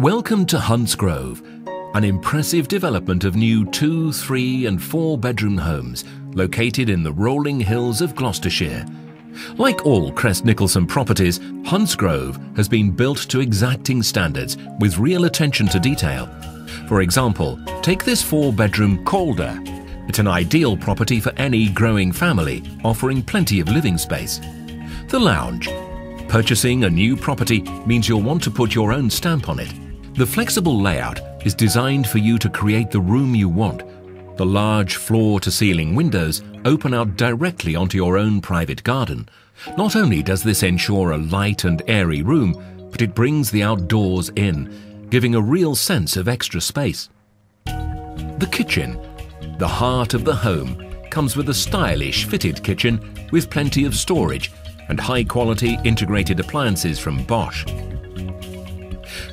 Welcome to Hunts Grove, an impressive development of new two, three, and four bedroom homes located in the rolling hills of Gloucestershire. Like all Crest Nicholson properties, Hunts Grove has been built to exacting standards with real attention to detail. For example, take this four bedroom Calder. It's an ideal property for any growing family, offering plenty of living space. The Lounge. Purchasing a new property means you'll want to put your own stamp on it. The flexible layout is designed for you to create the room you want. The large floor to ceiling windows open out directly onto your own private garden. Not only does this ensure a light and airy room, but it brings the outdoors in, giving a real sense of extra space. The kitchen, the heart of the home, comes with a stylish fitted kitchen with plenty of storage and high quality integrated appliances from Bosch.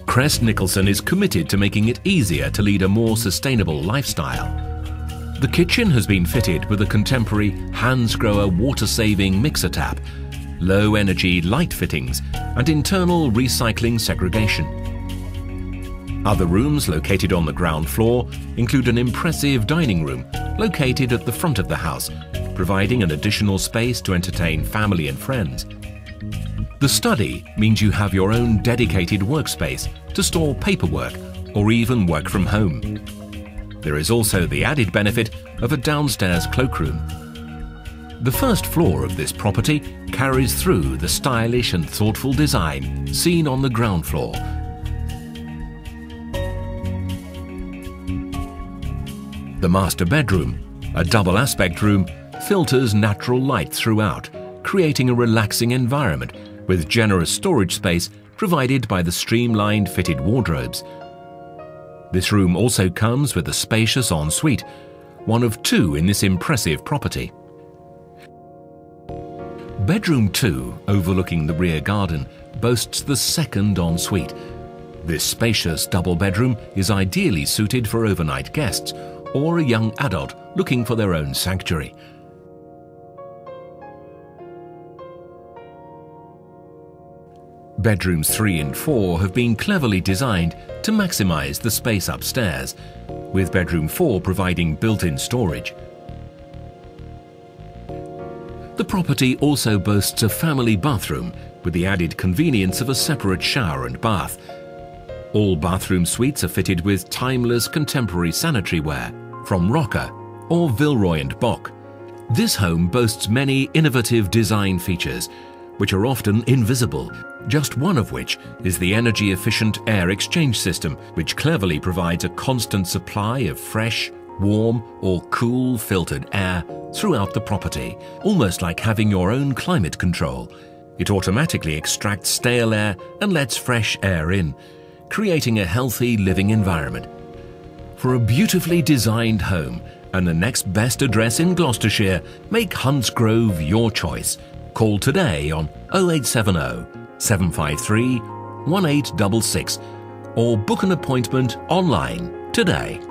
Crest Nicholson is committed to making it easier to lead a more sustainable lifestyle. The kitchen has been fitted with a contemporary Hansgrohe water-saving mixer tap, low energy light fittings and internal recycling segregation. Other rooms located on the ground floor include an impressive dining room located at the front of the house providing an additional space to entertain family and friends. The study means you have your own dedicated workspace to store paperwork or even work from home. There is also the added benefit of a downstairs cloakroom. The first floor of this property carries through the stylish and thoughtful design seen on the ground floor. The master bedroom, a double aspect room, filters natural light throughout, creating a relaxing environment with generous storage space provided by the streamlined fitted wardrobes. This room also comes with a spacious ensuite, one of two in this impressive property. Bedroom 2, overlooking the rear garden, boasts the second ensuite. This spacious double bedroom is ideally suited for overnight guests or a young adult looking for their own sanctuary. Bedrooms 3 and 4 have been cleverly designed to maximize the space upstairs, with bedroom 4 providing built-in storage. The property also boasts a family bathroom with the added convenience of a separate shower and bath. All bathroom suites are fitted with timeless contemporary sanitary ware from Roca or Villeroy and Boch. This home boasts many innovative design features which are often invisible, just one of which is the energy efficient air exchange system, which cleverly provides a constant supply of fresh, warm, or cool filtered air throughout the property, almost like having your own climate control. It automatically extracts stale air and lets fresh air in, creating a healthy living environment. For a beautifully designed home and the next best address in Gloucestershire, make Hunts Grove your choice. Call today on 0870 753 1866 or book an appointment online today.